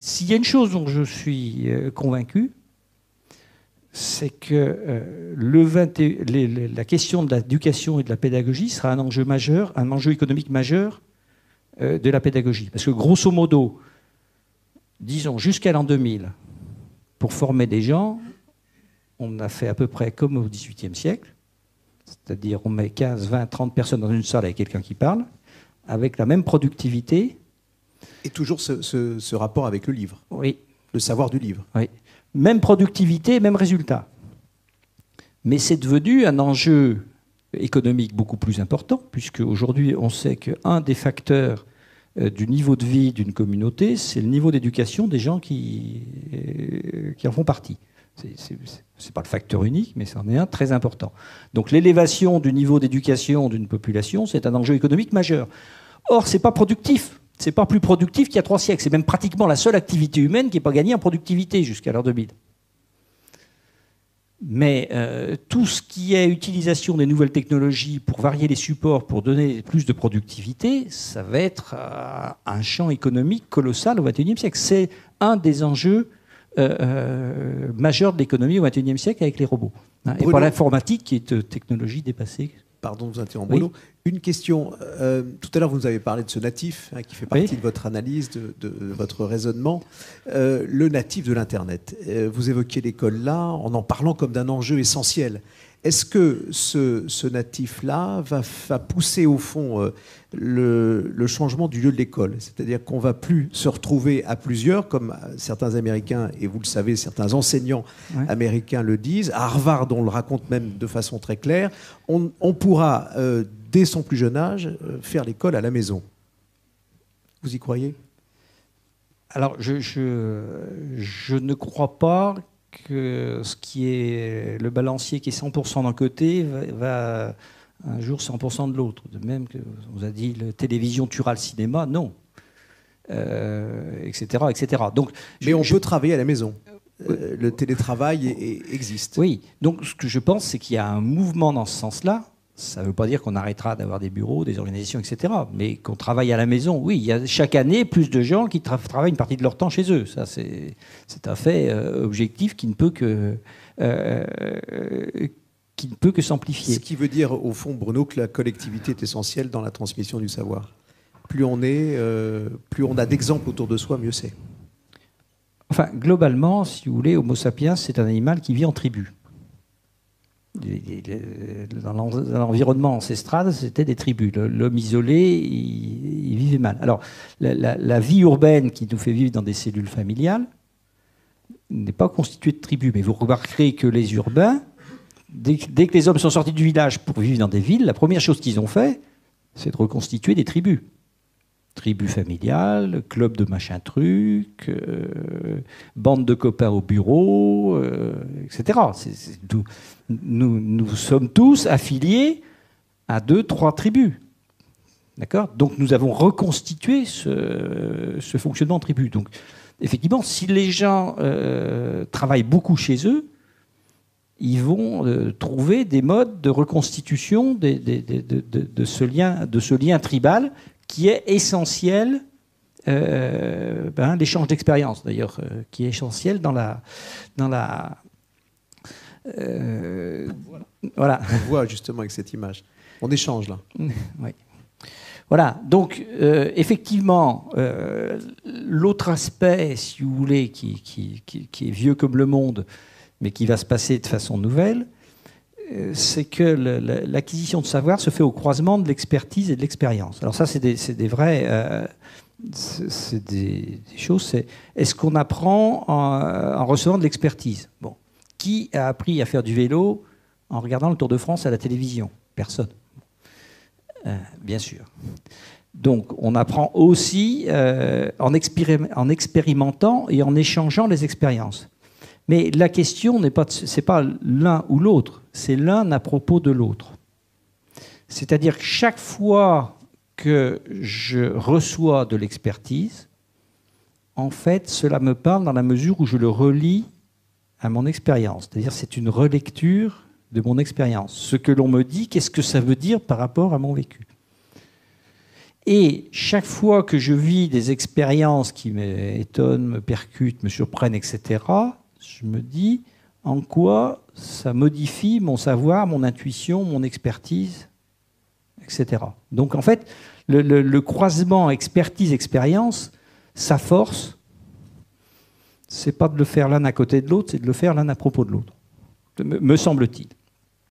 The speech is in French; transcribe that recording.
S'il y a une chose dont je suis euh, convaincu, c'est que euh, le 20 la question de l'éducation et de la pédagogie sera un enjeu majeur, un enjeu économique majeur euh, de la pédagogie. Parce que grosso modo, disons jusqu'à l'an 2000, pour former des gens, on a fait à peu près comme au XVIIIe siècle, c'est-à-dire on met 15, 20, 30 personnes dans une salle avec quelqu'un qui parle, avec la même productivité. Et toujours ce, ce rapport avec le livre. Oui. Le savoir du livre. Oui même productivité, même résultat. Mais c'est devenu un enjeu économique beaucoup plus important, puisque aujourd'hui on sait qu'un des facteurs euh, du niveau de vie d'une communauté, c'est le niveau d'éducation des gens qui, euh, qui en font partie. Ce n'est pas le facteur unique, mais c'en est un très important. Donc l'élévation du niveau d'éducation d'une population, c'est un enjeu économique majeur. Or, ce n'est pas productif c'est pas plus productif qu'il y a trois siècles. C'est même pratiquement la seule activité humaine qui n'est pas gagnée en productivité jusqu'à l'heure de bide. Mais euh, tout ce qui est utilisation des nouvelles technologies pour varier les supports, pour donner plus de productivité, ça va être euh, un champ économique colossal au XXIe siècle. C'est un des enjeux euh, majeurs de l'économie au XXIe siècle avec les robots. Hein, et pas l'informatique qui est technologie dépassée pardon de vous interrompre, Bruno. Une question. Euh, tout à l'heure, vous nous avez parlé de ce natif, hein, qui fait partie de votre analyse, de, votre raisonnement. Euh, le natif de l'Internet. Euh, vous évoquiez l'école là, en en parlant comme d'un enjeu essentiel. Est-ce que ce, natif-là va, pousser au fond euh, le, changement du lieu de l'école? C'est-à-dire qu'on va plus se retrouver à plusieurs, comme certains Américains, et vous le savez, certains enseignants américains le disent. À Harvard, on le raconte même de façon très claire. On, pourra, euh, dès son plus jeune âge, euh, faire l'école à la maison. Vous y croyez? Alors, je, je, ne crois pas que ce qui est le balancier qui est 100% d'un côté va, un jour 100% de l'autre. De même que vous a dit la télévision tuera le cinéma, non. etc., euh, etc. Donc, Mais on peut travailler à la maison. Euh, le télétravail existe. Oui. Donc ce que je pense, c'est qu'il y a un mouvement dans ce sens-là ça ne veut pas dire qu'on arrêtera d'avoir des bureaux, des organisations, etc. Mais qu'on travaille à la maison, oui, il y a chaque année plus de gens qui travaillent une partie de leur temps chez eux. Ça, c'est un fait euh, objectif qui ne peut que, euh, qui ne peut que s'amplifier. Ce qui veut dire, au fond, Bruno, que la collectivité est essentielle dans la transmission du savoir. Plus on est, euh, plus on a d'exemples autour de soi, mieux c'est. Enfin, globalement, si vous voulez, Homo sapiens, c'est un animal qui vit en tribu dans l'environnement ancestral, c'était des tribus. L'homme isolé, il, vivait mal. Alors, la, vie urbaine qui nous fait vivre dans des cellules familiales n'est pas constituée de tribus. Mais vous remarquerez que les urbains, dès, que les hommes sont sortis du village pour vivre dans des villes, la première chose qu'ils ont fait, c'est de reconstituer des tribus tribu familiale, club de machin truc, euh, bande de copains au bureau, euh, etc. nous, sommes tous affiliés à deux, trois tribus. D'accord? Donc nous avons reconstitué ce, fonctionnement tribu. Donc effectivement, si les gens euh, travaillent beaucoup chez eux, ils vont trouver des modes de reconstitution de ce lien tribal qui est essentiel, euh, ben, l'échange d'expérience d'ailleurs, euh, qui est essentiel dans la. Dans la euh, voilà. On voit justement avec cette image. On échange là. oui. Voilà, donc effectivement, l'autre aspect, si vous voulez, qui, qui, qui, est vieux comme le monde, mais qui va se passer de façon nouvelle, c'est que l'acquisition de savoir se fait au croisement de l'expertise et de l'expérience. Alors ça, c'est des, des, vrais... Euh, c'est des, choses. Est-ce qu'on apprend en, recevant de l'expertise? Bon, qui a appris à faire du vélo en regardant le Tour de France à la télévision? Personne. Euh, bien sûr. Donc, on apprend aussi en, en, expérimentant et en échangeant les expériences. Mais la question n'est pas, c'est pas l'un ou l'autre, c'est l'un à propos de l'autre. C'est-à-dire que chaque fois que je reçois de l'expertise, en fait, cela me parle dans la mesure où je le relis à mon expérience. C'est-à-dire c'est une relecture de mon expérience. Ce que l'on me dit, qu'est-ce que ça veut dire par rapport à mon vécu? Et chaque fois que je vis des expériences qui m'étonnent, me percutent, me surprennent, etc., je me dis en quoi ça modifie mon savoir, mon intuition, mon expertise, etc. Donc en fait, le, croisement expertise-expérience, sa force, c'est pas de le faire l'un à côté de l'autre, c'est de le faire l'un à propos de l'autre, me semble-t-il.